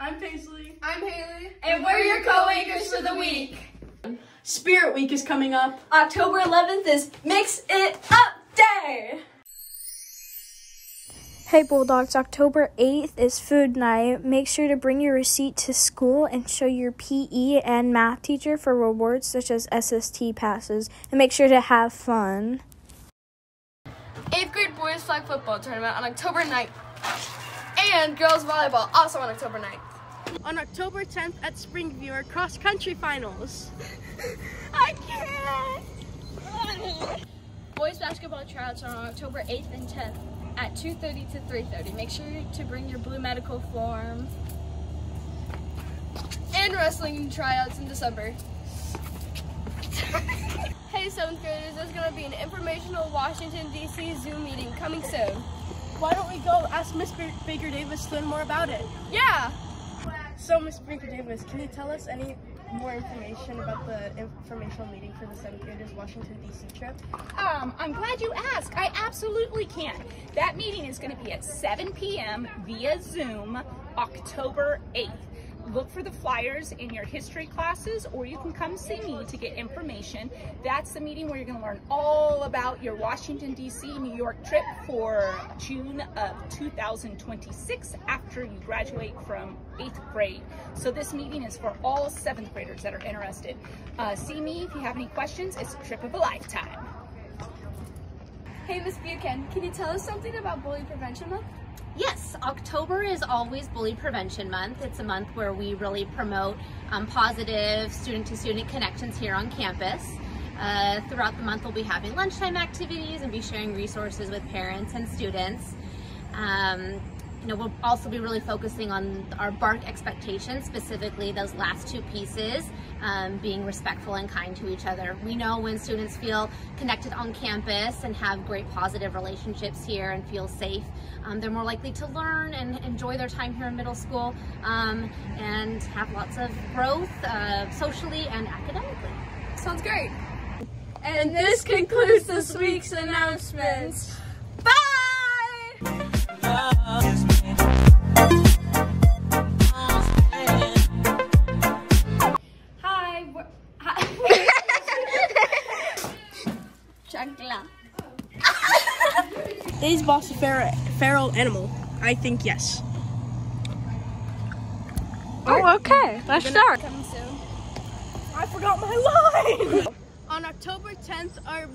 I'm Paisley. I'm Haley. And, we're, your co-anchors for the week. Spirit Week is coming up. October 11th is Mix It Up Day. Hey Bulldogs, October 8th is food night. Make sure to bring your receipt to school and show your PE and math teacher for rewards such as SST passes. And make sure to have fun. 8th grade boys flag football tournament on October 9th. And girls volleyball also on October 9th. On October 10th at Springview cross country finals. I can't! Boys basketball tryouts are on October 8th and 10th at 2.30 to 3.30. Make sure to bring your blue medical form. And wrestling tryouts in December. hey 7th graders, there's going to be an informational Washington DC Zoom meeting coming soon. Why don't we go ask Miss Baker Davis to learn more about it? Yeah! So, Miss Baker Davis, can you tell us any more information about the informational meeting for the seventh graders Washington D.C. trip? Um, I'm glad you asked. I absolutely can. That meeting is going to be at 7 p.m. via Zoom, October 8th look for the flyers in your history classes or you can come see me to get information. That's the meeting where you're going to learn all about your Washington, D.C., New York trip for June of 2026 after you graduate from eighth grade. So this meeting is for all seventh graders that are interested. Uh, see me if you have any questions. It's a trip of a lifetime. Hey, Miss Buchan, can you tell us something about Bully Prevention Month? Yes, October is always Bully Prevention Month. It's a month where we really promote um, positive student-to-student -student connections here on campus. Uh, throughout the month, we'll be having lunchtime activities and be sharing resources with parents and students. Um, you know, we'll also be really focusing on our BARC expectations, specifically those last two pieces, um, being respectful and kind to each other. We know when students feel connected on campus and have great positive relationships here and feel safe, um, they're more likely to learn and enjoy their time here in middle school um, and have lots of growth uh, socially and academically. Sounds great. And this concludes this week's announcements. Is boss a fer feral animal? I think yes. Oh, okay. Let's start. I forgot my line! On October 10th, our